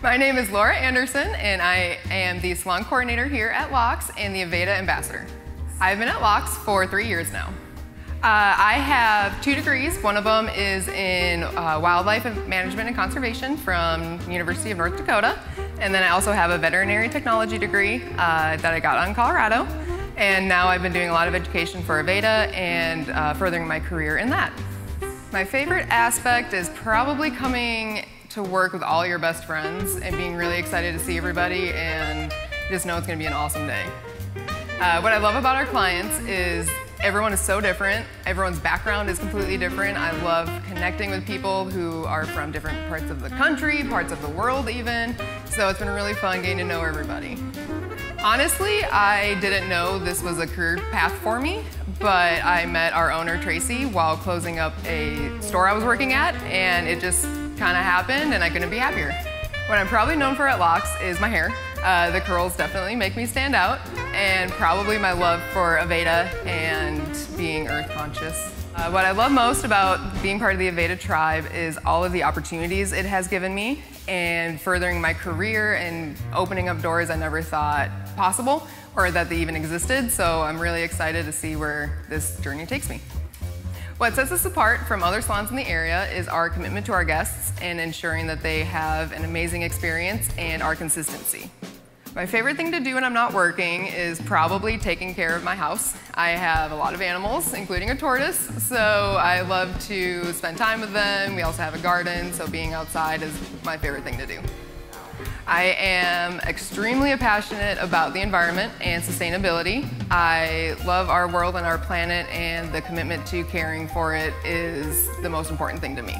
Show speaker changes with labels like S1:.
S1: My name is Laura Anderson, and I am the salon coordinator here at Loxx and the Aveda ambassador. I've been at Loxx for three years now. Uh, I have two degrees. One of them is in uh, wildlife management and conservation from University of North Dakota. And then I also have a veterinary technology degree uh, that I got on Colorado. And now I've been doing a lot of education for Aveda and uh, furthering my career in that. My favorite aspect is probably coming to work with all your best friends and being really excited to see everybody and just know it's gonna be an awesome day. Uh, what I love about our clients is everyone is so different. Everyone's background is completely different. I love connecting with people who are from different parts of the country, parts of the world even. So it's been really fun getting to know everybody. Honestly, I didn't know this was a career path for me, but I met our owner, Tracy, while closing up a store I was working at, and it just kind of happened, and I couldn't be happier. What I'm probably known for at Loxx is my hair. Uh, the curls definitely make me stand out, and probably my love for Aveda and being earth conscious. Uh, what I love most about being part of the Aveda tribe is all of the opportunities it has given me and furthering my career and opening up doors I never thought possible or that they even existed. So I'm really excited to see where this journey takes me. What sets us apart from other salons in the area is our commitment to our guests and ensuring that they have an amazing experience and our consistency. My favorite thing to do when I'm not working is probably taking care of my house. I have a lot of animals, including a tortoise, so I love to spend time with them. We also have a garden, so being outside is my favorite thing to do. I am extremely passionate about the environment and sustainability. I love our world and our planet and the commitment to caring for it is the most important thing to me.